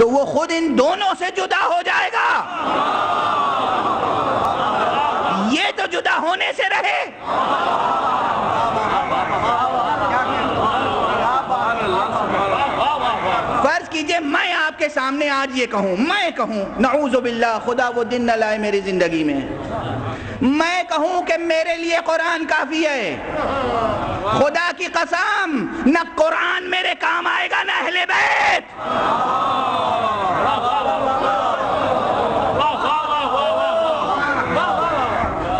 तो वो खुद इन दोनों से जुदा हो जाएगा। ये तो जुदा होने से रहे। फ़र्ज़ कीजिए आपके सामने आज ये कहूँ, मैं कहूँ नऊजुबिल्ला खुदा वो दिन न लाए मेरी ज़िंदगी में। मैं कहूँ कि मेरे लिए कुरान काफ़ी है। खुदा की कसम, न कुरान मेरे काम आएगा, न अहले बैत।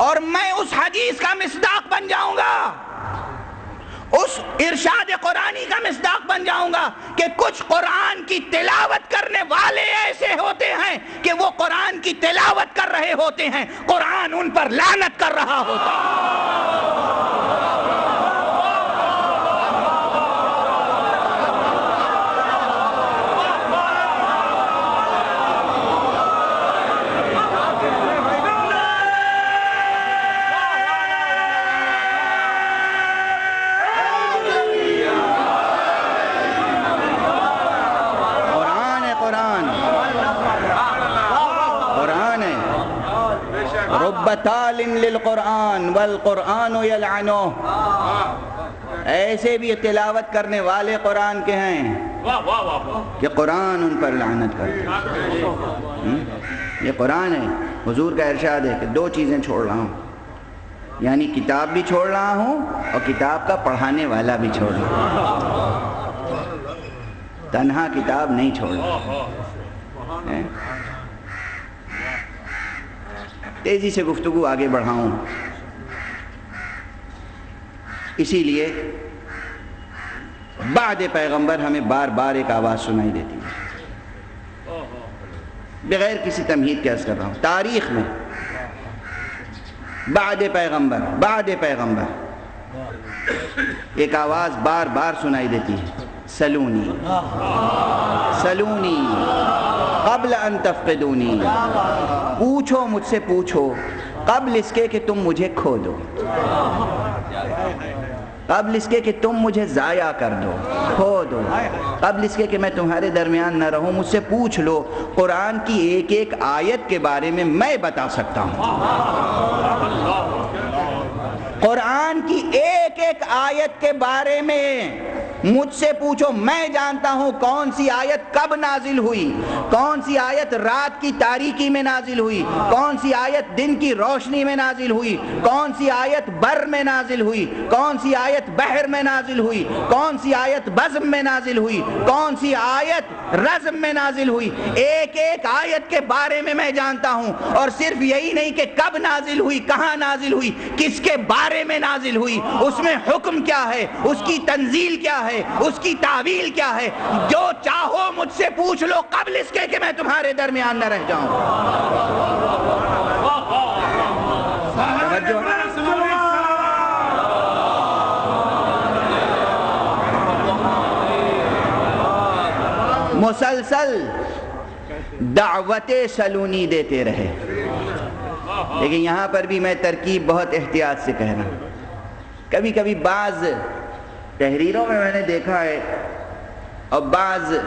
और मैं उस हदीस का मिसदाक बन जाऊँगा। उस इरशाद कुरानी का मिसदाक बन जाऊँगा कि कुछ कुरान की तिलावत करने वाले ऐसे होते हैं कि वो कुरान की तिलावत कर रहे होते हैं। कुरान उन पर लानत कर रहा होता। है रुब्बतालिन लिल कुरान वल कुरान यलअनो। ऐसे भी तिलावत करने वाले कुरान के हैं कि कुरान उन पर लानत करते हैं। हम्म? ये कुरान है। हुजूर का इरशाद है कि दो चीज़ें छोड़ रहा हूँ। यानी किताब भी छोड़ रहा हूँ और किताब का पढ़ाने वाला भी छोड़ रहा हूँ। तन्हा किताब नहीं छोड़ रहा। हैं? तेज़ी से गुफ्तु आगे बढ़ाऊं। इसीलिए बाद पैगंबर हमें बार बार एक आवाज़ सुनाई देती है। बगैर किसी तमहीद के अर्ज़ कर रहा हूँ। तारीख में बाद पैगंबर बाद पैगंबर। एक आवाज़ बार बार सुनाई देती है। सलूनी सलूनी कबल अन तफकदूनी पूछो मुझसे पूछो कबल इसके कि तुम मुझे खो दो कबल इसके कि तुम मुझे ज़ाया कर दो खो दो कबल इसके कि मैं तुम्हारे दरमियान न रहूँ मुझसे पूछ लो कुरान की एक एक आयत के बारे में मैं बता सकता हूँ कुरान की एक एक आयत के बारे में मुझसे पूछो मैं जानता हूँ कौन सी आयत कब नाजिल हुई कौन सी आयत रात की तारीकी में नाजिल हुई कौन सी आयत दिन की रोशनी में नाजिल हुई कौन सी आयत बर में नाजिल हुई कौन सी आयत बहर में नाजिल हुई कौन सी आयत बज़म में नाजिल हुई कौन सी आयत रज़म में नाजिल हुई एक एक आयत के बारे में मैं जानता हूँ और सिर्फ़ यही नहीं कि कब नाजिल हुई कहाँ नाजिल हुई किसके बारे में नाजिल हुई उसमें हुक्म क्या है उसकी तंजील क्या है उसकी तावील क्या है? जो चाहो मुझसे पूछ लो कबल इसके कि मैं तुम्हारे दरमियान न रह जाऊँ। मुसलसल दावत सलूनी देते रहे। लेकिन यहाँ पर भी मैं तरकीब बहुत एहतियात से कह रहा हूँ। कभी कभी बाज तहरीरों में मैंने देखा है, और बाज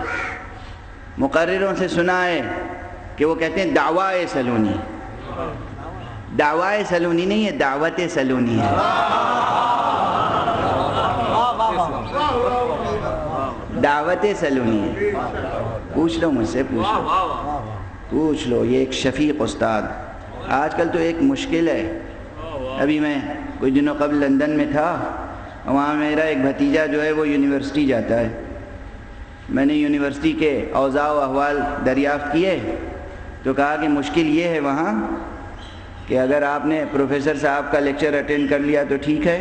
मुकर्रों से सुना है कि वो कहते हैं, दावाए सलूनी। दावाए सलूनी नहीं है दावत सलूनी है। दावत सलूनी है। पूछ लो मुझसे, पूछ लो। पूछ लो, ये एक शफीक उस्ताद। आजकल तो एक मुश्किल है। अभी मैं कुछ दिनों कबल लंदन में था वहाँ मेरा एक भतीजा जो है वो यूनिवर्सिटी जाता है। मैंने यूनिवर्सिटी के औज़ा अहवाल दरियाफ़्त किए। तो कहा कि मुश्किल ये है वहाँ कि अगर आपने प्रोफेसर साहब का लेक्चर अटेंड कर लिया तो ठीक है।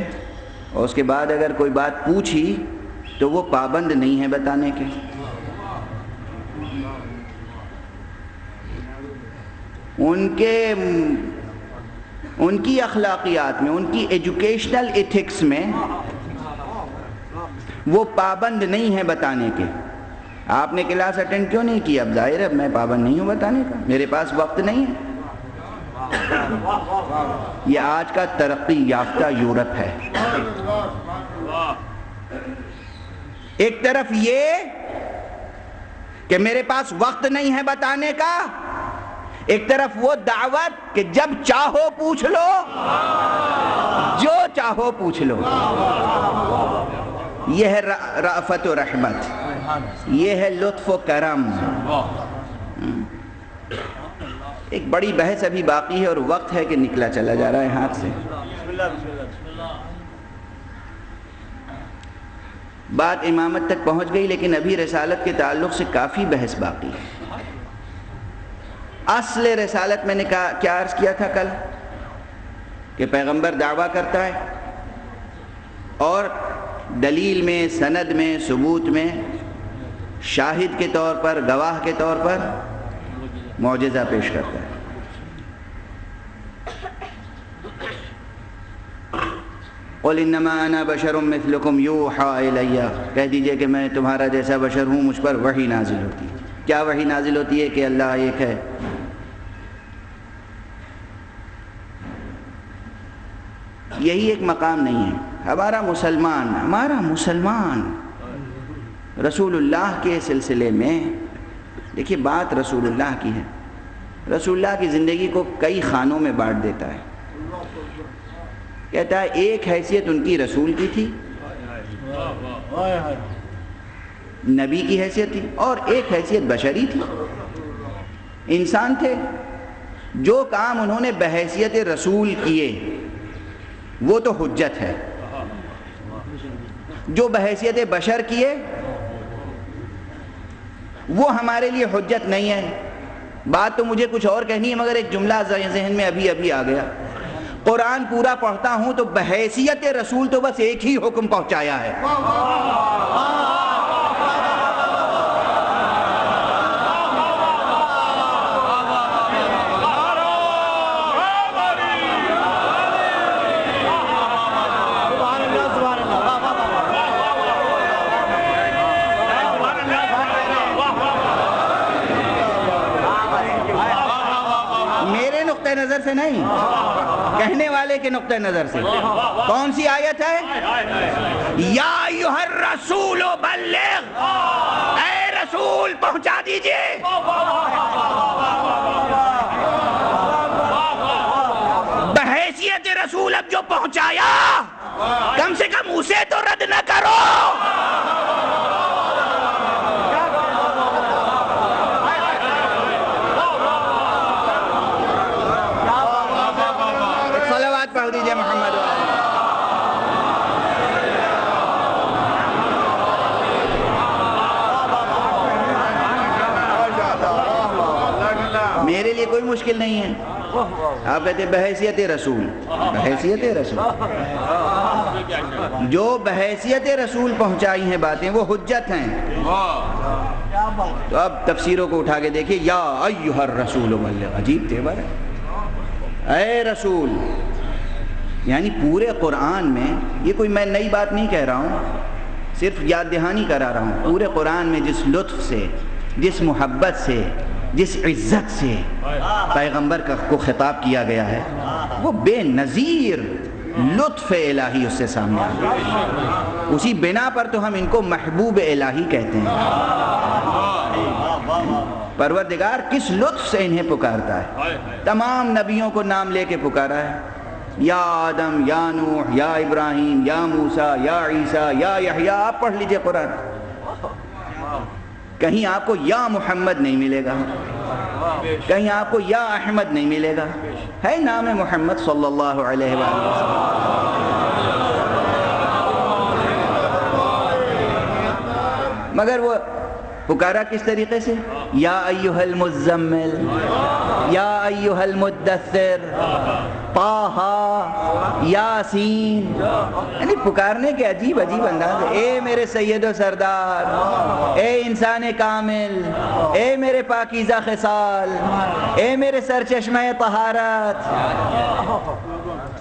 और उसके बाद अगर कोई बात पूछी तो वो पाबंद नहीं है बताने के। उनके, उनकी अखलाकियात में, उनकी एजुकेशनल एथिक्स में वो पाबंद नहीं है बताने के। आपने क्लास अटेंड क्यों नहीं की? अब ज़ाहिर है, मैं पाबंद नहीं हूँ बताने का। मेरे पास वक्त नहीं है। ये आज का तरक्की याफ्ता यूरोप है। एक तरफ़ ये कि मेरे पास वक्त नहीं है बताने का, एक तरफ़ वो दावत कि जब चाहो पूछ लो, जो चाहो पूछ लो। यह है राफत रहमत। यह है लुत्फ व करम। एक बड़ी बहस अभी बाकी है और वक्त है कि निकला चला जा रहा है हाथ से। बात इमामत तक पहुँच गई लेकिन अभी रसालत के ताल्लुक से काफ़ी बहस बाकी है। असल रसालत मैंने कहा क्या अर्ज़ किया था कल? कि पैगंबर दावा करता है और दलील में, सनद में, सबूत में, शाहिद के तौर पर, गवाह के तौर पर मुआजा पेश करता है। उलन्ना बशर मिसलकुम यू हाया कह दीजिए कि मैं तुम्हारा जैसा बशर हूँ, मुझ पर वही नाजिल होती है। क्या वही नाजिल होती है कि अल्लाह एक है? यही एक मकाम नहीं है। हमारा मुसलमान हमारा मुसलमान। रसूलुल्लाह के सिलसिले में, देखिए बात रसूलुल्लाह की है। रसूलुल्लाह की ज़िंदगी को कई खानों में बांट देता है। कहता है, एक हैसियत उनकी रसूल की थी, नबी की हैसियत थी, और एक हैसियत बशरी थी। इंसान थे, जो काम उन्होंने बहैसियत रसूल किए, वो तो हुज्जत है। जो बहसीत बशर किए वो हमारे लिए हजत नहीं है। बात तो मुझे कुछ और कहनी है, मगर एक जुमला जहन में अभी अभी आ गया। कुरान पूरा पढ़ता हूँ तो बहसीत रसूल तो बस एक ही हुक्म पहुँचाया है। नज़र से नहीं। कहने वाले के नुक़ नज़र से। कौन सी आयत है? या युहर रसूल ए रसूल, पहुँचा दीजिए। बहैसियत रसूल अब जो पहुँचाया, कम से कम उसे तो रद्द न करो। लिए कोई मुश्किल नहीं है। आप कहते बहसीत रसूल। बहसीत रसूल। जो बहसीत रसूल पहुंचाई हैं बातें, वो हुज्जत हैं। तो अब तफसीरों को उठा के देखिए, या अयुहर रसूल अजीब तेवर है। अय रसूल यानी पूरे कुरान में, ये कोई मैं नई बात नहीं कह रहा हूँ, सिर्फ़ याद दहानी करा रहा हूँ। पूरे कुरान में जिस लुत्फ से, जिस मोहब्बत से, जिस इज़्ज़त से पैगंबर का को खिताब किया गया है, वो बेनज़ीर लुत्फ़ इलाही उससे सामने आ गया उसी बिना पर तो हम इनको महबूब इलाही कहते हैं। परवरदिगार किस लुत्फ से इन्हें पुकारता है? तमाम नबियों को नाम लेके पुकारा है। या आदम, या नूह, या इब्राहिम, या मूसा, या ईसा, या यहिया, आप पढ़ लीजिए कुरान। कहीं आपको या मोहम्मद नहीं मिलेगा। कहीं आपको या अहमद नहीं मिलेगा। है नाम है मोहम्मद सल्लल्लाहु अलैहि वसल्लम। मगर वो पुकारा किस तरीके से? या अयुहल मुजम्मिल या अयुहल मुद्दसर ताहा, यासीन। यानी पुकारने के अजीब अजीब अंदाज। ए मेरे सैयद सरदार, ए इंसान कामिल, ए मेरे पाकिज़ा खसाल, ए मेरे सर चश्मा तहारत,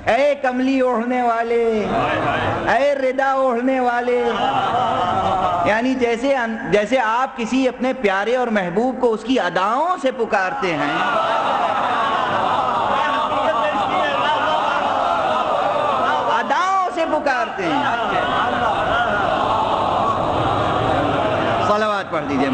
ए कमली ओढ़ने वाले, ए रिदा ओढ़ने वाले यानी जैसे जैसे आप किसी अपने प्यारे और महबूब को उसकी अदाओं से पुकारते हैं। अदाओं से पुकारते हैं। सलावाद पढ़ दीजिए